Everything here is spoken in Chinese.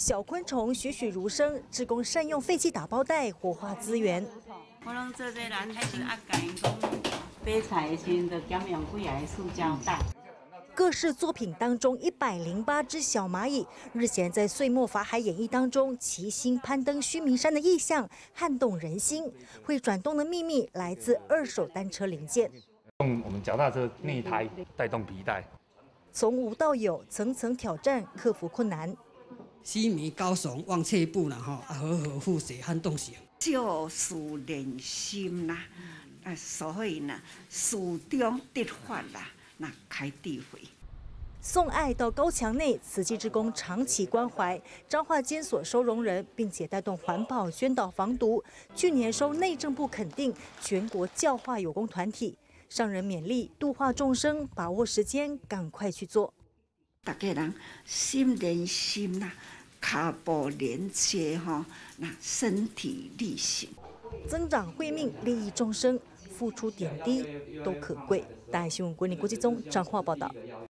小昆虫栩栩如生，职工善用废弃打包袋活化资源。我拢做这人开始啊，讲买菜先就减用几个塑胶袋。各式作品当中，一百零八只小蚂蚁日前在岁末法海演绎当中齐心攀登须弥山的意象撼动人心。会转动的秘密来自二手单车零件，用我们脚踏车内胎带动皮带，从无到有，层层挑战，克服困难。须弥高耸望切步啦，吼，啊，和和富水撼动性，就是人心啦，啊，所以呢，始终得法啦。那开智慧送爱到高墙内，慈济之工长期关怀彰化监所收容人，并且带动环保宣导防毒。去年收内政部肯定全国教化有功团体，上人勉励度化众生，把握时间，赶快去做。大家人心连心呐，脚步连接哈，那身体力行，增长慧命，利益众生。付出点滴都可贵。大爱新闻国内国际中张化报道。